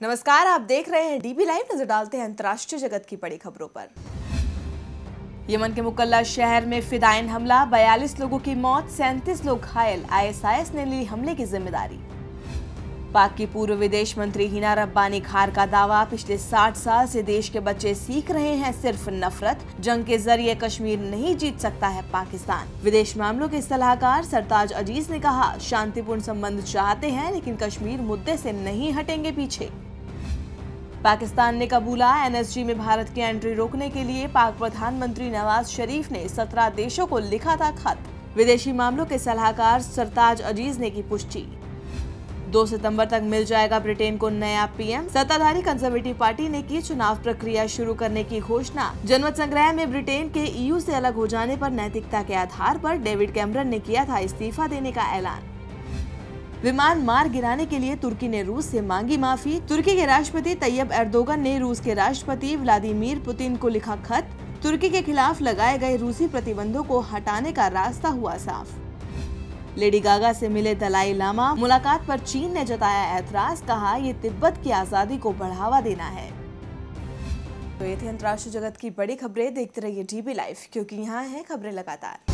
नमस्कार, आप देख रहे हैं डीबी लाइव नज़र डालते हैं अंतर्राष्ट्रीय जगत की बड़ी खबरों पर। यमन के मुकल्ला शहर में फिदाइन हमला 42 लोगों की मौत, सैंतीस लोग घायल। आईएसआईएस ने ली हमले की ज़िम्मेदारी। पाक की पूर्व विदेश मंत्री हिना रब्बानी खार का दावा, पिछले 60 साल से देश के बच्चे सीख रहे हैं सिर्फ़ नफरत। जंग के ज़रिए कश्मीर नहीं जीत सकता है पाकिस्तान। विदेश मामलों के सलाहकार सरताज अज़ीज़ ने कहा, शांतिपूर्ण संबंध चाहते हैं, लेकिन कश्मीर मुद्दे से नहीं हटेंगे पीछे। पाकिस्तान ने कबूला। एनएसजी में भारत की एंट्री रोकने के लिए पाक प्रधानमंत्री नवाज़ शरीफ ने 17 देशों को लिखा था खत। विदेशी मामलों के सलाहकार सरताज अज़ीज़ ने की पुष्टि। 2 सितंबर तक मिल जाएगा ब्रिटेन को नया पीएम। सत्ताधारी कंजर्वेटिव पार्टी ने की चुनाव प्रक्रिया शुरू करने की घोषणा। जनमत संग्रह में ब्रिटेन के ईयू से अलग हो जाने पर नैतिकता के आधार पर डेविड कैमरन ने किया था इस्तीफा देने का ऐलान। विमान मार गिराने के लिए तुर्की ने रूस से मांगी माफ़ी। तुर्की के राष्ट्रपति तैयब एर्दोगन ने रूस के राष्ट्रपति व्लादिमीर पुतिन को लिखा खत। तुर्की के खिलाफ लगाए गए रूसी प्रतिबंधों को हटाने का रास्ता हुआ साफ़। लेडी गागा से मिले दलाई लामा, मुलाकात पर चीन ने जताया ऐतराज, कहा, ये तिब्बत की आज़ादी को बढ़ावा देना है। तो ये थी अंतर्राष्ट्रीय जगत की बड़ी खबरें। देखते रहिए डीबी लाइव, क्योंकि यहाँ है खबरें लगातार।